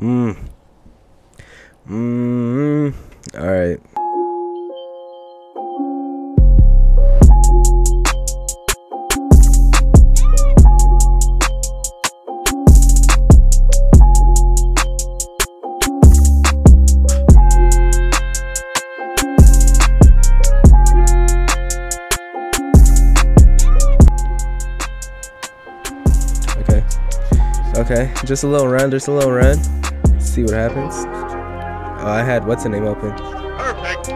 Mmm. Mmm. Alright. Okay. Okay. Just a little run. Just a little run. See what happens. Oh, I had what's the name open. Perfect.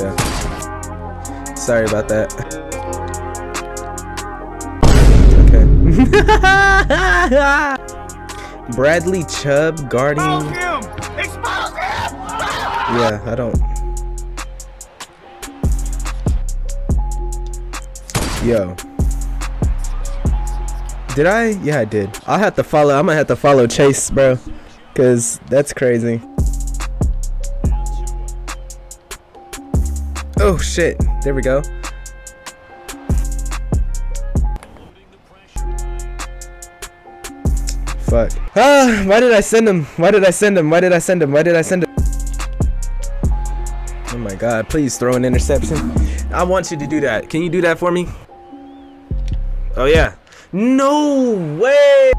Yeah. Sorry about that. Okay. Bradley Chubb guarding. him! Expose him! Yeah, I don't. Yo. Did I? Yeah, I did. I'll have to follow. I'm gonna have to follow Chase, bro. Cause that's crazy. Oh shit. There we go. Fuck. Ah, why did I send him? Why did I send him? Why did I send him? Why did I send him? Oh my god, please throw an interception. I want you to do that. Can you do that for me? Oh yeah. No way!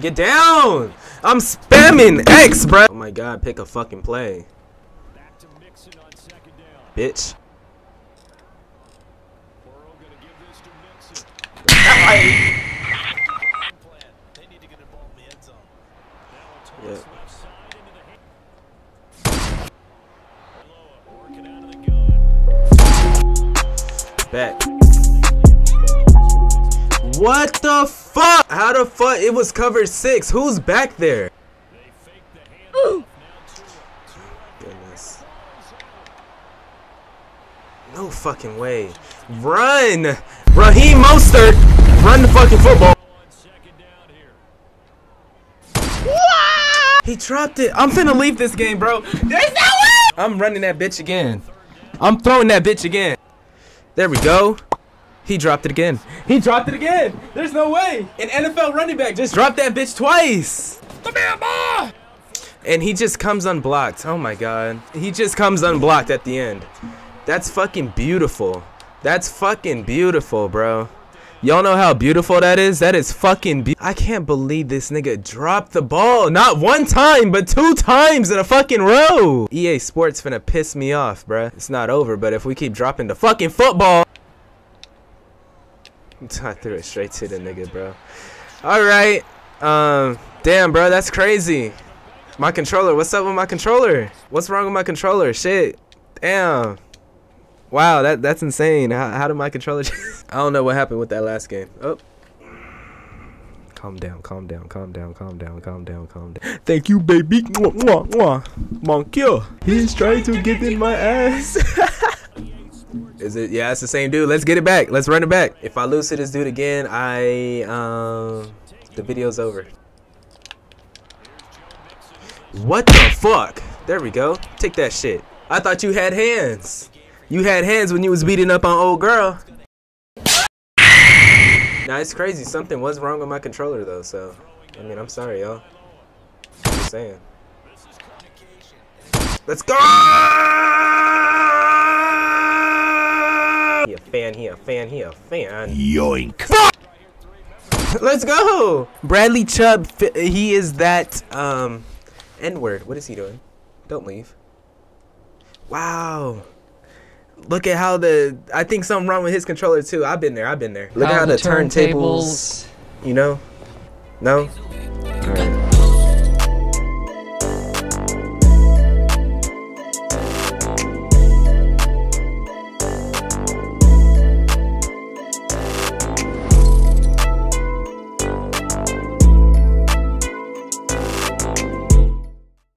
Get down! I'm spamming X, bro. Oh my god, pick a fucking play. Bitch. Back. What the fuck? How the fuck? It was covered six. Who's back there? Goodness. No fucking way. Run! Raheem Mostert! Run the fucking football. He dropped it. I'm finna leave this game, bro. There's no way! I'm running that bitch again. I'm throwing that bitch again. There we go. He dropped it again. He dropped it again. There's no way. An NFL running back just dropped that bitch twice. The man ball. And he just comes unblocked. Oh my god. He just comes unblocked at the end. That's fucking beautiful. That's fucking beautiful, bro. Y'all know how beautiful that is? That is fucking be- I can't believe this nigga dropped the ball. Not one time, but two times in a fucking row. EA Sports finna piss me off, bruh. It's not over, but if we keep dropping the fucking football. I threw it straight to the nigga, bro. Alright. Um, damn, bro, that's crazy. My controller, what's up with my controller? What's wrong with my controller? Shit. Damn. Wow, that that's insane. How, how did my controller? I don't know what happened with that last game. Oh. Calm down, calm down, calm down, calm down, calm down, calm down. Thank you, baby. Mwah, mwah, mwah. Mon Dieu. He's trying to get in my ass. Is it? Yeah, it's the same dude. Let's get it back. Let's run it back. If I lose to this dude again, I um, the video's over. What the fuck? There we go. Take that shit. I thought you had hands. You had hands when you was beating up on old girl. Now it's crazy. Something was wrong with my controller though, so I mean, I'm sorry, y'all. Just saying. Let's go! Fan, he a fan, he a fan. Yoink. Let's go! Bradley Chubb, he is that, um, N-word. What is he doing? Don't leave. Wow. Look at how the, I think something wrong with his controller too. I've been there, I've been there. Look at how the turntables, you know? No? Alright.